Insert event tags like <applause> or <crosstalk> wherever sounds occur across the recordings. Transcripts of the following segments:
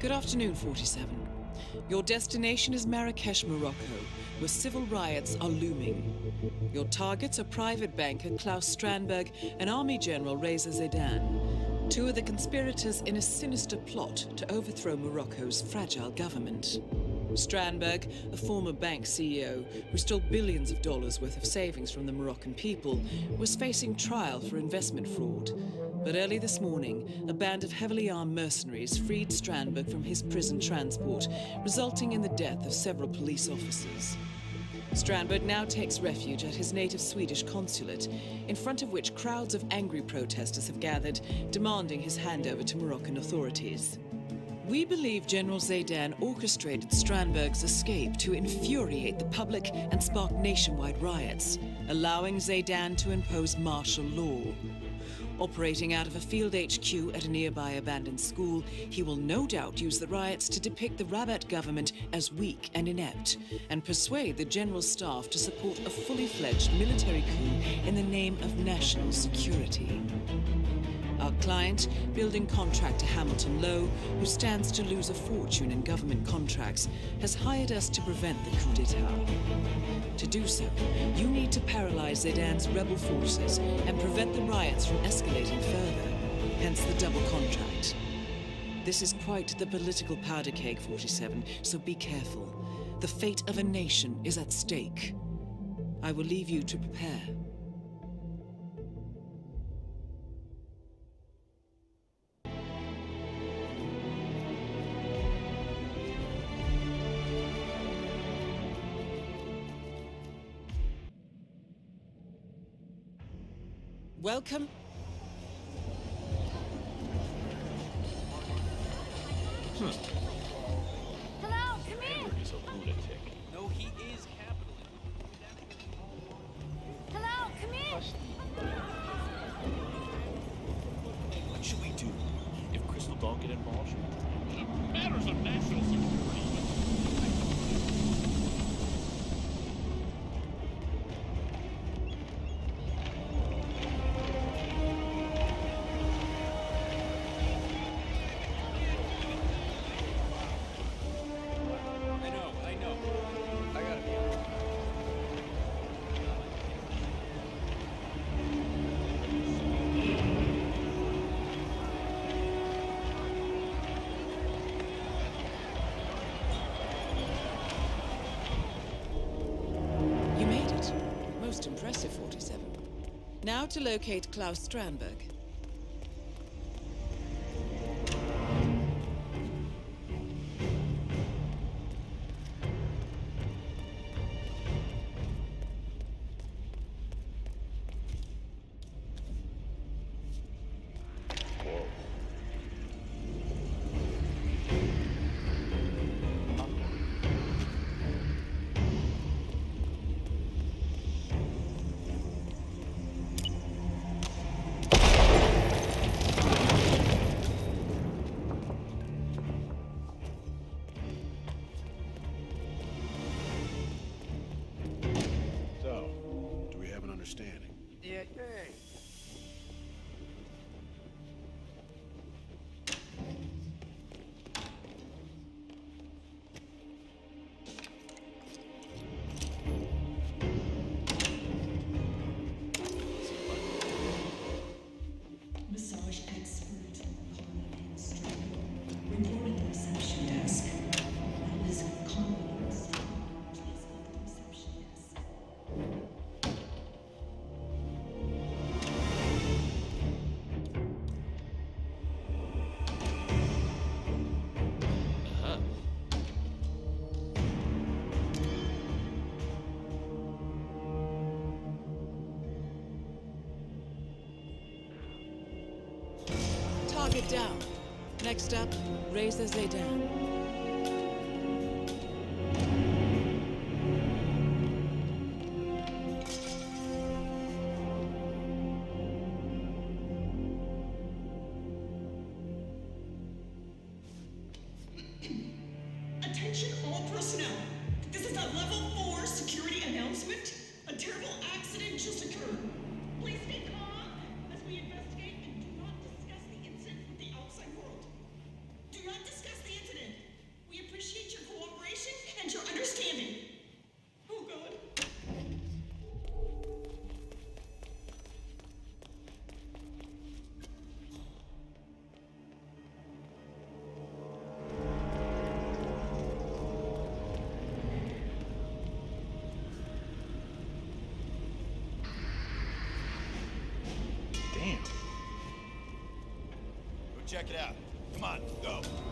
Good afternoon, 47. Your destination is Marrakesh, Morocco, where civil riots are looming. Your targets are private banker Klaus Strandberg and Army General Reza Zaidan, two of the conspirators in a sinister plot to overthrow Morocco's fragile government. Strandberg, a former bank CEO who stole billions of dollars worth of savings from the Moroccan people, was facing trial for investment fraud. But early this morning, a band of heavily armed mercenaries freed Strandberg from his prison transport, resulting in the death of several police officers. Strandberg now takes refuge at his native Swedish consulate, in front of which crowds of angry protesters have gathered, demanding his handover to Moroccan authorities. We believe General Zaidan orchestrated Strandberg's escape to infuriate the public and spark nationwide riots, allowing Zaidan to impose martial law. Operating out of a field HQ at a nearby abandoned school, he will no doubt use the riots to depict the Rabat government as weak and inept, and persuade the general staff to support a fully fledged military coup in the name of national security. Client, building contractor Hamilton Lowe, who stands to lose a fortune in government contracts, has hired us to prevent the coup d'etat. To do so, you need to paralyze Zaidan's rebel forces and prevent the riots from escalating further, hence the double contract. This is quite the political powder keg, 47, so be careful. The fate of a nation is at stake. I will leave you to prepare. Welcome. Hello, come in. He's a lunatic. No, he is capitalist. Hello, come in. What should we do if Crystal don't get involved? Matters of national security. Now to locate Klaus Strandberg. Target down. Next up, Reza Zaidan. Attention all personnel. This is a level four security announcement. A terrible accident just occurred. Please stay check it out. Come on, go.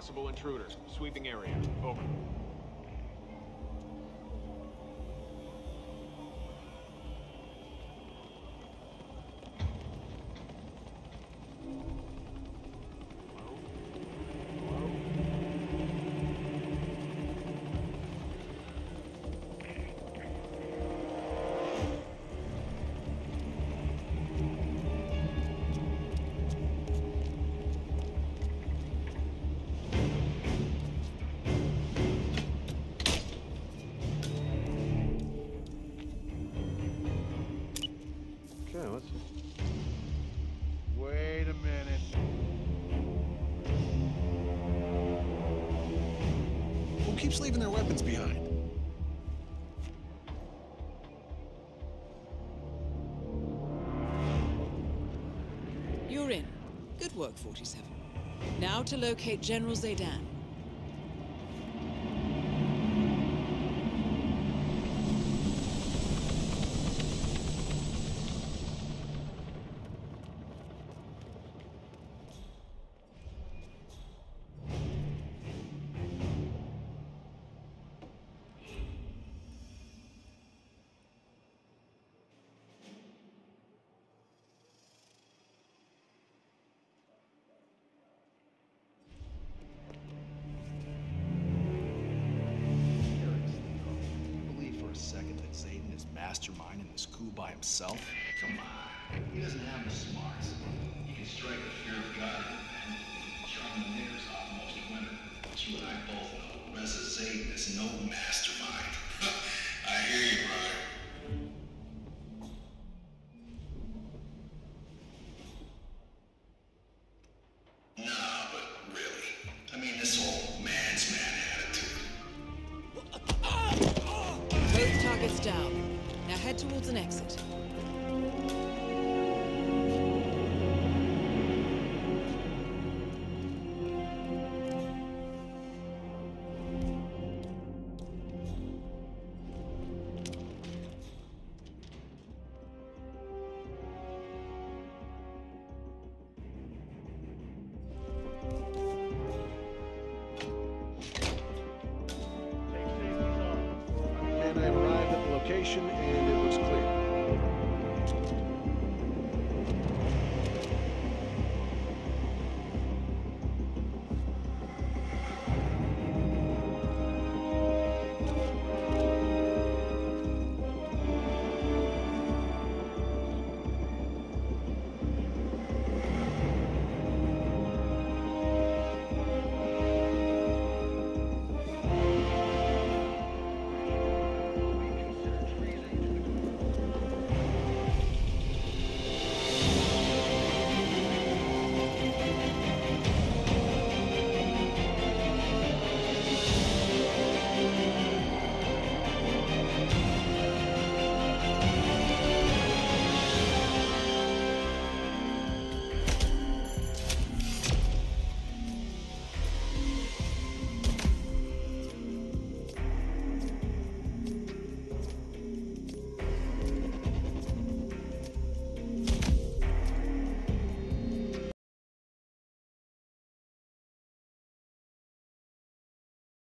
Possible intruder. Sweeping area. Over. Okay, let's. Wait a minute. Who keeps leaving their weapons behind? You're in. Good work, 47. Now to locate General Zaidan. second that Zaidan is masterminding this coup by himself? Come on. He doesn't have the smarts. He can strike the fear of God and charm the niggers off most women. But you and I both know Reza Zaidan is no mastermind. <laughs> I hear you, brother. information and